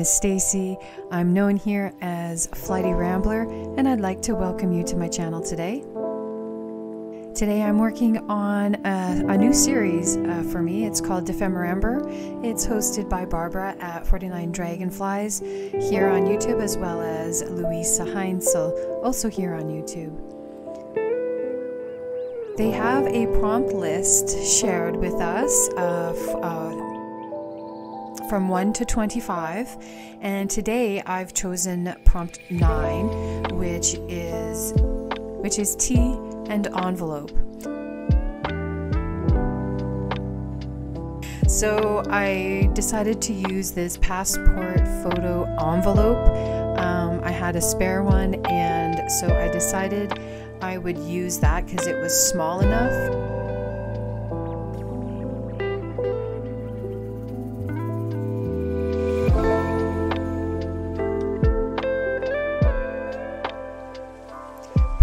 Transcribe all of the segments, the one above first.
is Stacy. I'm known here as Flighty Rambler, and I'd like to welcome you to my channel today. Today I'm working on a, a new series uh, for me. It's called Dephemerember. It's hosted by Barbara at 49 Dragonflies here on YouTube, as well as Louisa Heinzl, also here on YouTube. They have a prompt list shared with us of uh, from 1 to 25 and today I've chosen prompt 9 which is which is tea and envelope. So I decided to use this passport photo envelope. Um, I had a spare one, and so I decided I would use that because it was small enough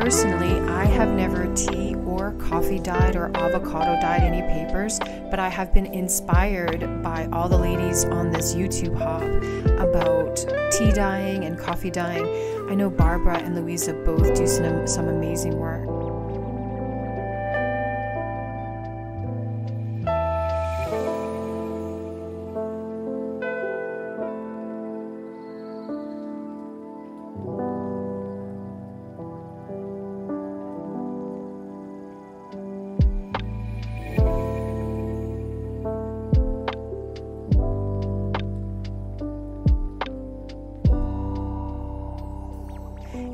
Personally, I have never tea or coffee dyed or avocado dyed any papers, but I have been inspired by all the ladies on this YouTube hop about tea dyeing and coffee dyeing. I know Barbara and Louisa both do some, some amazing work.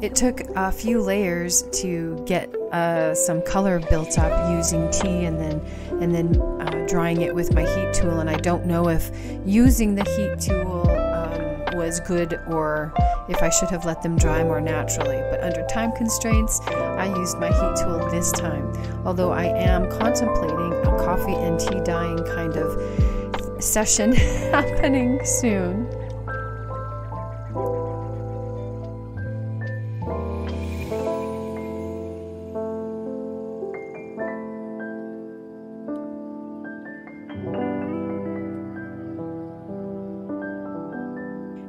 It took a few layers to get uh, some color built up using tea and then and then uh, drying it with my heat tool. And I don't know if using the heat tool um, was good or if I should have let them dry more naturally. But under time constraints, I used my heat tool this time. Although I am contemplating a coffee and tea dyeing kind of session happening soon.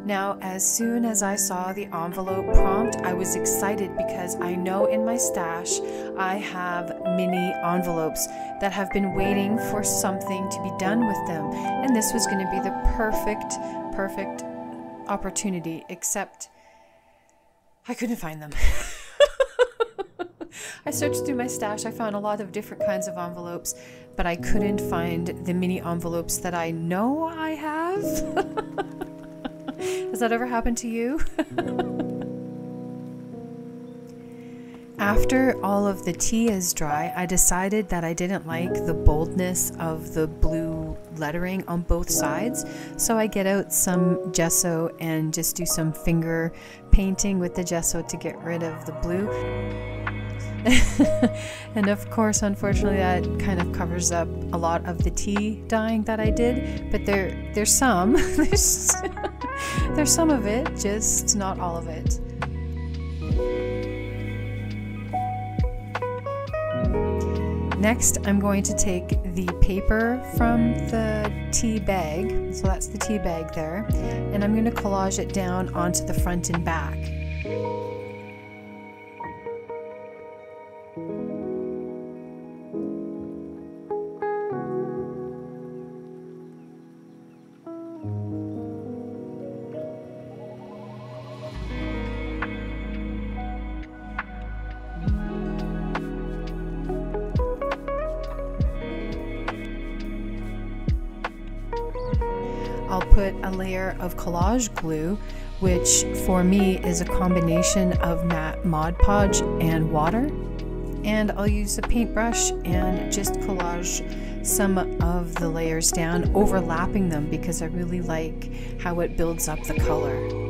Now, as soon as I saw the envelope prompt, I was excited because I know in my stash I have mini envelopes that have been waiting for something to be done with them. And this was going to be the perfect, perfect opportunity, except I couldn't find them. I searched through my stash. I found a lot of different kinds of envelopes, but I couldn't find the mini envelopes that I know I have. Has that ever happened to you? After all of the tea is dry, I decided that I didn't like the boldness of the blue lettering on both sides. So I get out some gesso and just do some finger painting with the gesso to get rid of the blue. and of course, unfortunately, that kind of covers up a lot of the tea dyeing that I did. But there, there's some. there's, there's some of it, just not all of it. Next, I'm going to take the paper from the tea bag, so that's the tea bag there, and I'm going to collage it down onto the front and back. A layer of collage glue, which for me is a combination of matte Mod Podge and water. And I'll use a paintbrush and just collage some of the layers down, overlapping them because I really like how it builds up the color.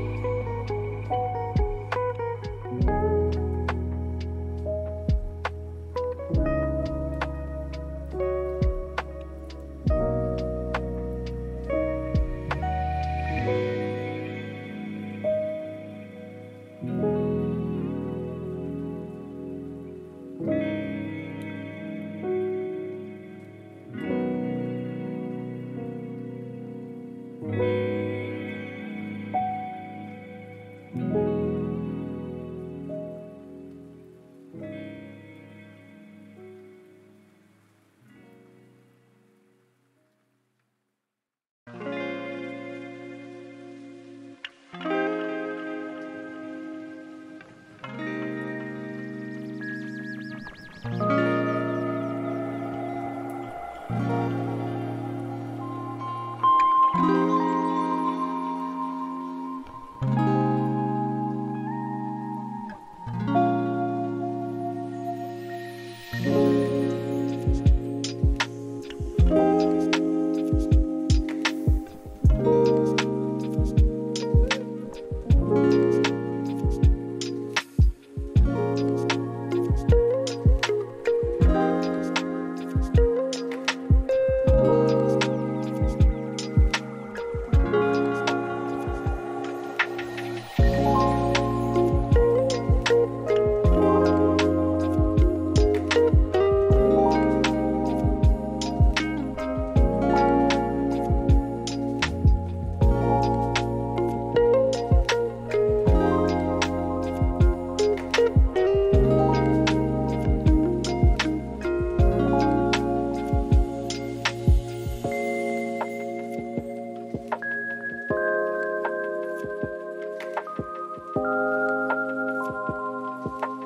It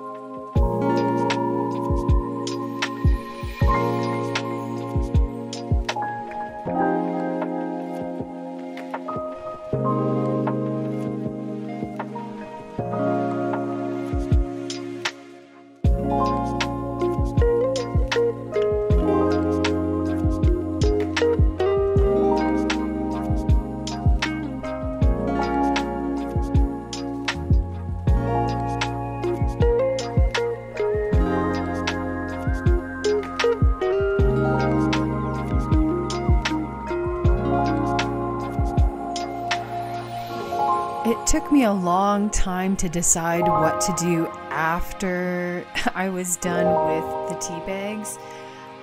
took me a long time to decide what to do after I was done with the tea bags.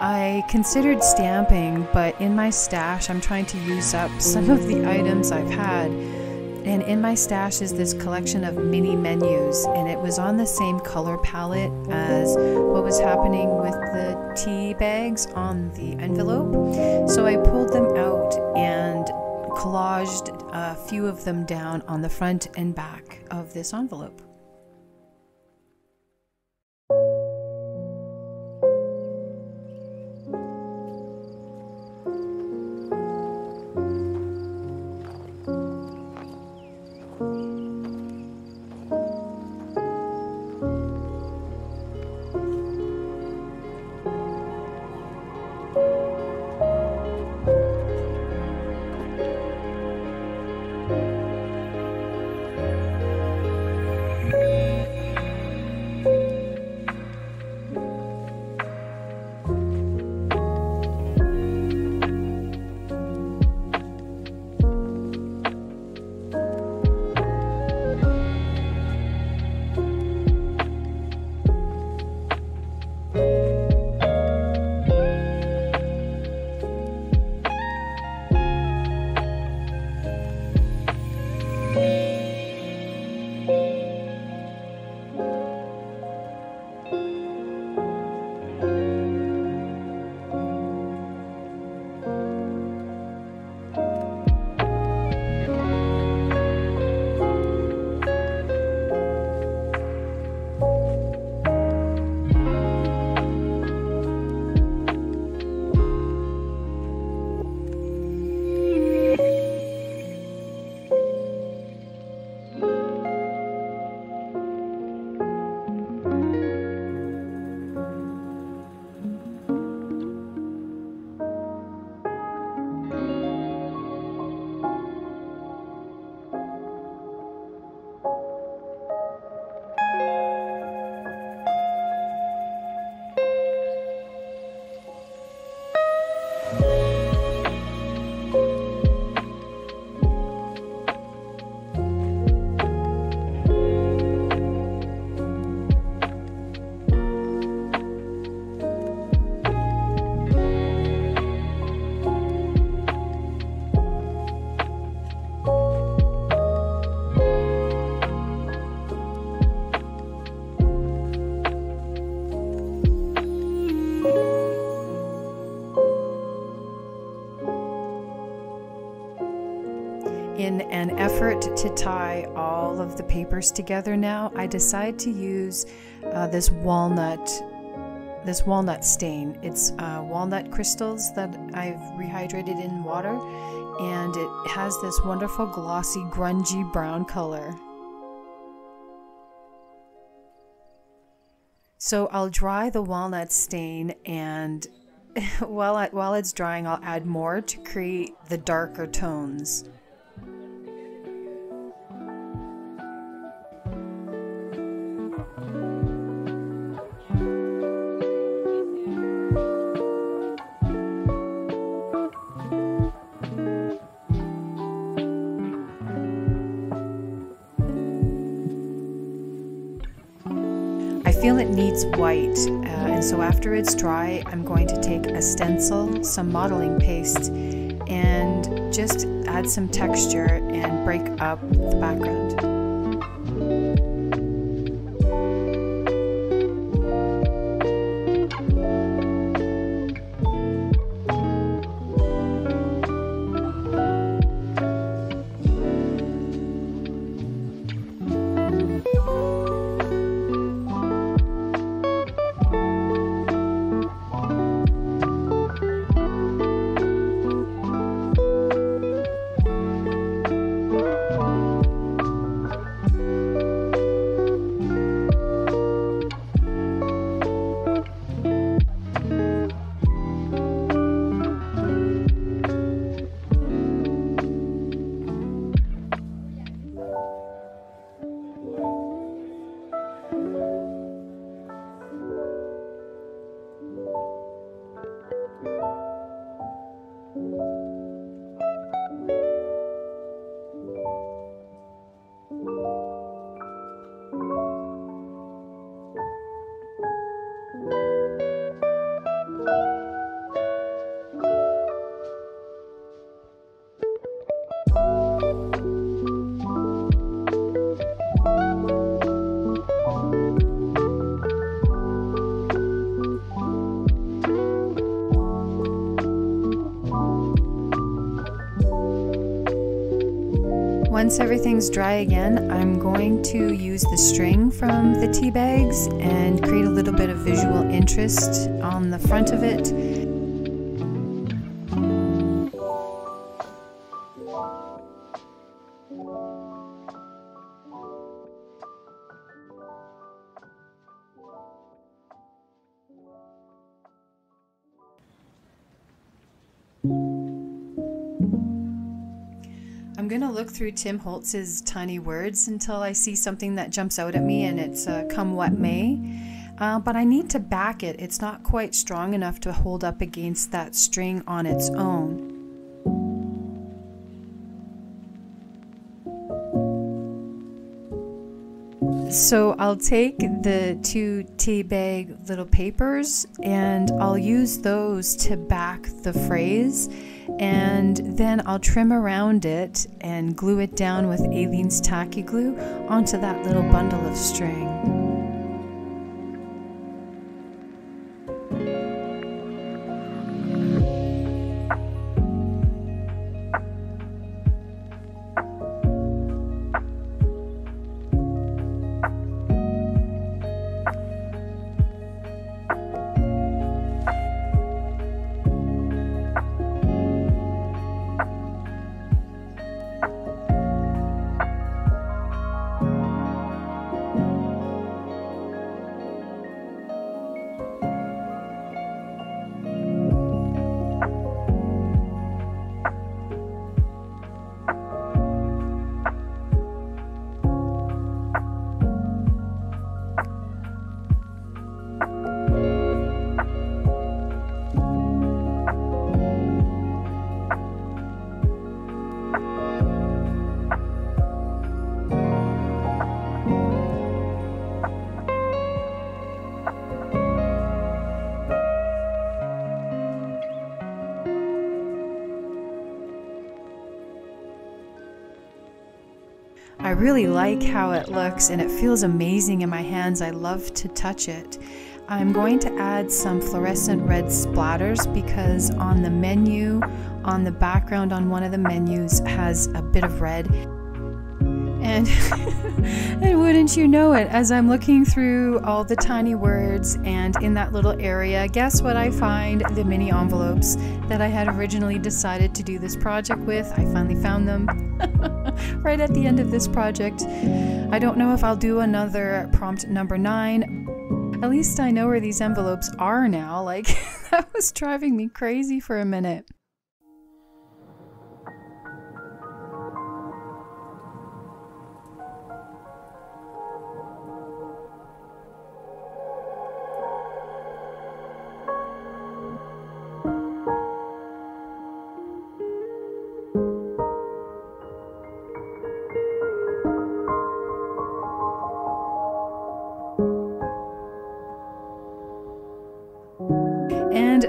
I considered stamping, but in my stash, I'm trying to use up some of the items I've had. And in my stash is this collection of mini menus, and it was on the same color palette as what was happening with the tea bags on the envelope. So I pulled them out and collaged a few of them down on the front and back of this envelope. In an effort to tie all of the papers together now, I decide to use uh, this walnut this walnut stain. It's uh, walnut crystals that I've rehydrated in water, and it has this wonderful glossy, grungy brown color. So I'll dry the walnut stain, and while, I, while it's drying, I'll add more to create the darker tones. Feel it needs white, uh, and so after it's dry, I'm going to take a stencil, some modeling paste, and just add some texture and break up the background. Dry again, I'm going to use the string from the tea bags and create a little bit of visual interest on the front of it. I'm going to look through Tim Holtz's tiny words until I see something that jumps out at me and it's uh, come what may. Uh, but I need to back it. It's not quite strong enough to hold up against that string on its own. So I'll take the two tea bag little papers and I'll use those to back the phrase and then I'll trim around it and glue it down with Aleene's tacky glue onto that little bundle of string. I really like how it looks and it feels amazing in my hands. I love to touch it. I'm going to add some fluorescent red splatters because on the menu, on the background on one of the menus has a bit of red. And, and wouldn't you know it, as I'm looking through all the tiny words and in that little area, guess what I find? The mini envelopes that I had originally decided to do this project with. I finally found them. right at the end of this project. I don't know if I'll do another prompt number nine. At least I know where these envelopes are now. Like, that was driving me crazy for a minute.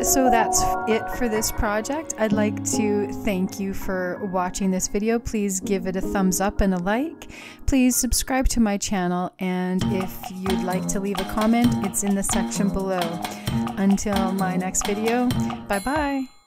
So that's it for this project. I'd like to thank you for watching this video. Please give it a thumbs up and a like. Please subscribe to my channel. And if you'd like to leave a comment, it's in the section below. Until my next video, bye bye.